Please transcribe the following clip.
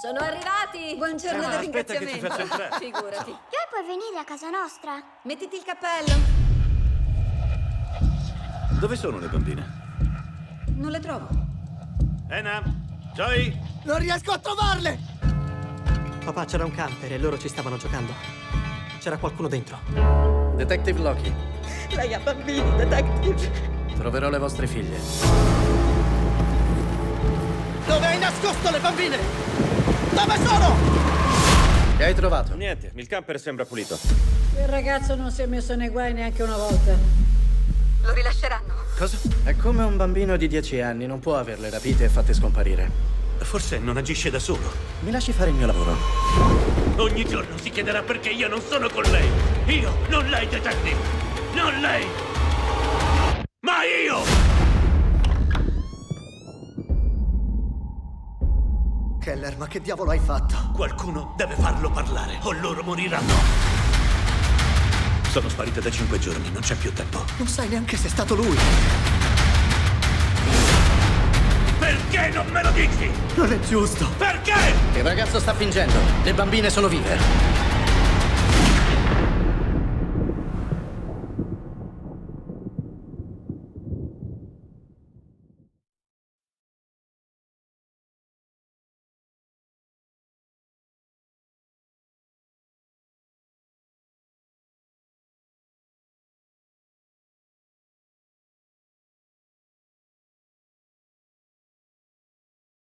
Sono arrivati! Buongiorno del aspetta che ci ringraziamento. faccio entrare. Figurati. Joy puoi venire a casa nostra? Mettiti il cappello. Dove sono le bambine? Non le trovo. Anna? Joy? Non riesco a trovarle! Papà, c'era un camper e loro ci stavano giocando. C'era qualcuno dentro. Detective Loki, Lei ha bambini, detective. troverò le vostre figlie. Dove hai nascosto le bambine? Dove sono? Che hai trovato? Niente, il camper sembra pulito. Il ragazzo non si è messo nei guai neanche una volta. Lo rilasceranno. Cosa? È come un bambino di 10 anni, non può averle rapite e fatte scomparire. Forse non agisce da solo. Mi lasci fare il mio lavoro. Ogni giorno si chiederà perché io non sono con lei. Io, non lei, detective. Non lei. Keller, ma che diavolo hai fatto? Qualcuno deve farlo parlare o loro moriranno. Sono sparite da cinque giorni, non c'è più tempo. Non sai neanche se è stato lui. Perché non me lo dici? Non è giusto. Perché? Il ragazzo sta fingendo. Le bambine sono vive.